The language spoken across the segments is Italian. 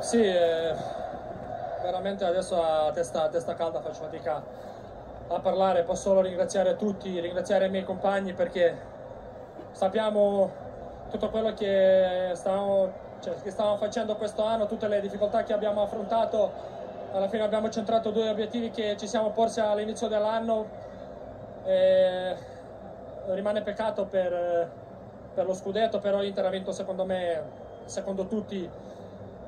Sì, eh, veramente adesso a testa, a testa calda faccio fatica a parlare, posso solo ringraziare tutti, ringraziare i miei compagni perché sappiamo tutto quello che stavamo, cioè, che stavamo facendo questo anno, tutte le difficoltà che abbiamo affrontato, alla fine abbiamo centrato due obiettivi che ci siamo porsi all'inizio dell'anno. Rimane peccato per, per lo scudetto, però l'Inter ha vinto secondo me, secondo tutti,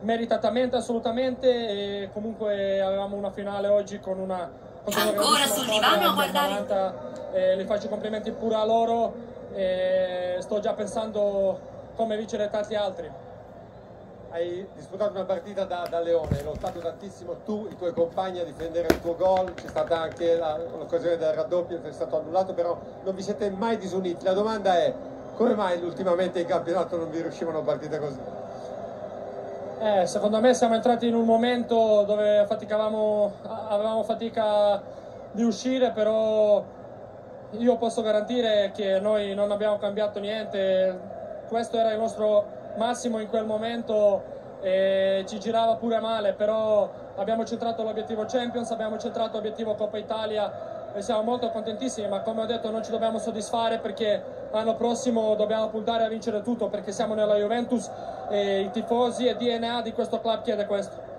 meritatamente assolutamente e comunque avevamo una finale oggi con una con ancora sul divano a guardare 90, eh, li faccio complimenti pure a loro e sto già pensando come vincere tanti altri hai disputato una partita da, da, leone, hai lottato tantissimo tu, i tuoi compagni a difendere il tuo gol, c'è stata anche l'occasione del raddoppio che è stato annullato, però non vi siete mai disuniti. La domanda è come mai ultimamente in campionato non vi riuscivano partite così? Eh, secondo me siamo entrati in un momento dove avevamo fatica di uscire, però io posso garantire che noi non abbiamo cambiato niente, questo era il nostro massimo in quel momento e ci girava pure male, però abbiamo centrato l'obiettivo Champions, abbiamo centrato l'obiettivo Coppa Italia e siamo molto contentissimi, ma come ho detto non ci dobbiamo soddisfare perché l'anno prossimo dobbiamo puntare a vincere tutto perché siamo nella Juventus e i tifosi e DNA di questo club chiede questo.